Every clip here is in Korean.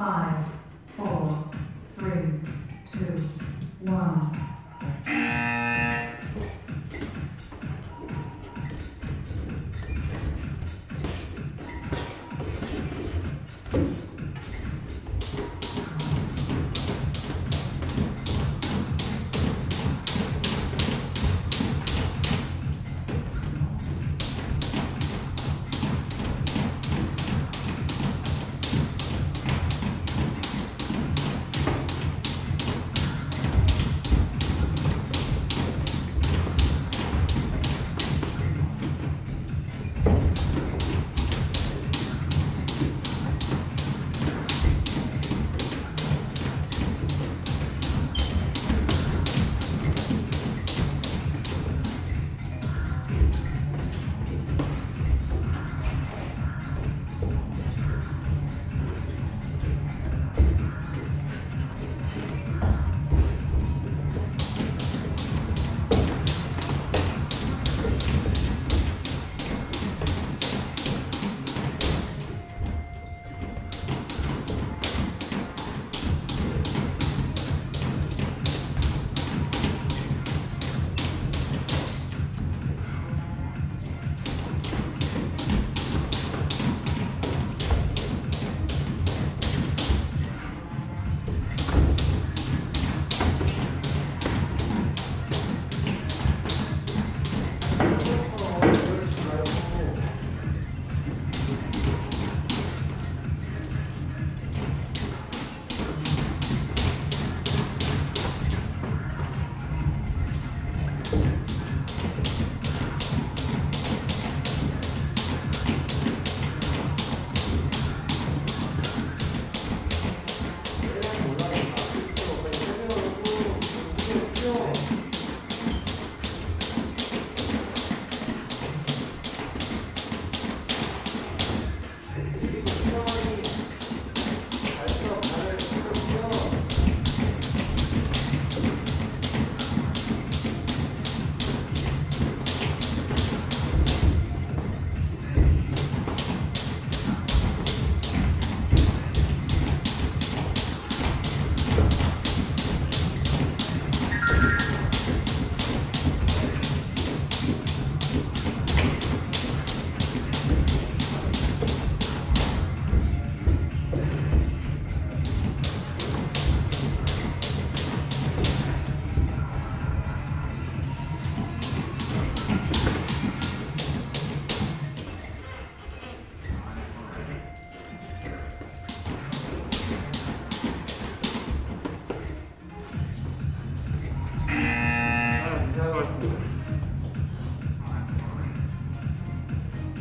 five,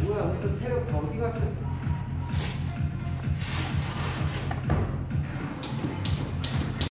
뭐야, 무슨 체력 다 어디 갔어?